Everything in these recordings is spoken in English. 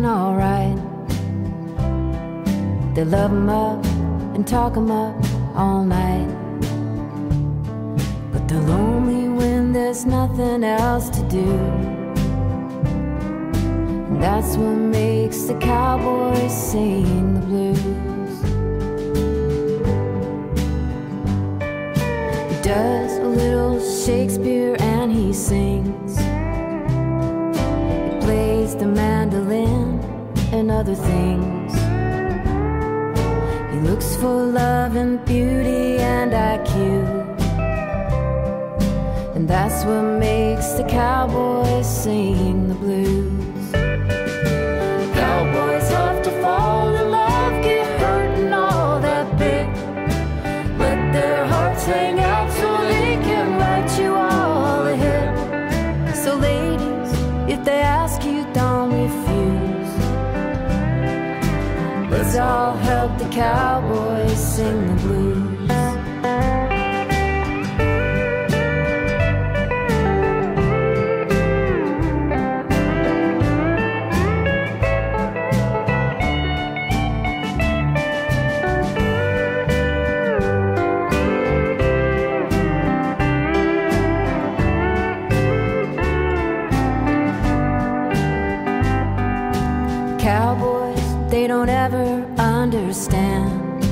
feeling alright. They love 'em up and talk 'em up all night. But they're lonely when there's nothing else to do. And that's what makes the cowboys sing the blues. He does a little Shakespeare and he sings. Plays the mandolin and other things. He looks for love and beauty and IQ. And that's what makes the cowboys sing the blues. Cowboys have to fall in love, get hurt and all that bit. Let their hearts hang out so they can write you all a hit. So ladies, if they ask you, all help the cowboys sing the blues. They understand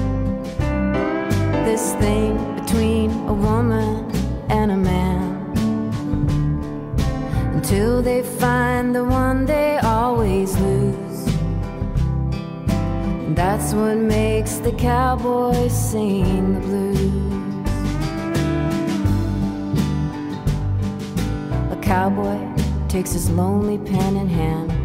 this thing between a woman and a man. Until they find the one they always lose. And that's what makes the cowboys sing the blues. A cowboy takes his lonely pen in hand.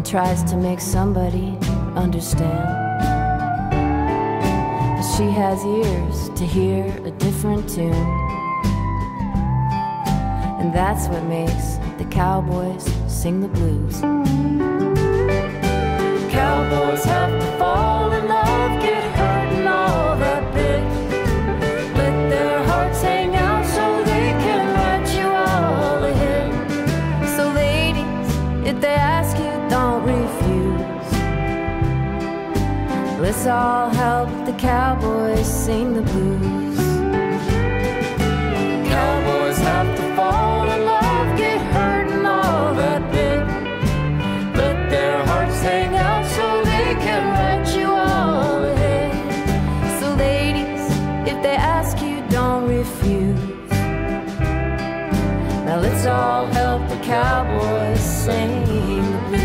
And tries to make somebody understand. But she has ears to hear a different tune. And that's what makes the cowboys sing the blues. Cowboys have to fall in love, Let's all help the cowboys sing the blues. Cowboys have to fall in love, get hurt, and all that bit. Let their hearts hang out so they can write you all a hit. So, ladies, if they ask you, don't refuse. Now let's all help the cowboys sing the blues.